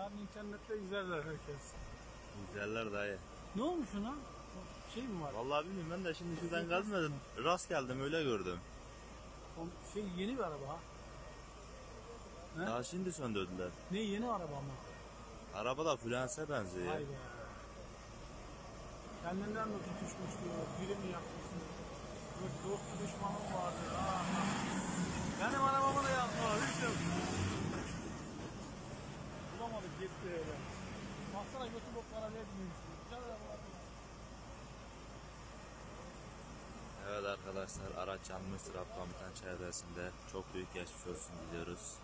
Yarın internette izlerler herkes. Güzeller dayı. Ne olmuş ona? Şey mi var? Vallahi bilmiyorum ben de şimdi şuradan gazmadım. Rast geldim öyle gördüm. O şey yeni bir araba ha. He? Daha şimdi söndürdüler. Ne yeni araba ama. Araba da fluense benziyor. Vay be. Kendinden mi tutuşmuş diyor. Biri mi yapmışsın? Dost düşmanım vardı. Aa. Bulamadık gitti öyle. Baksana götü boklara ne araba. Evet arkadaşlar araç yanmış Trabzon çevresinde çok büyük geçmiş olsun diliyoruz.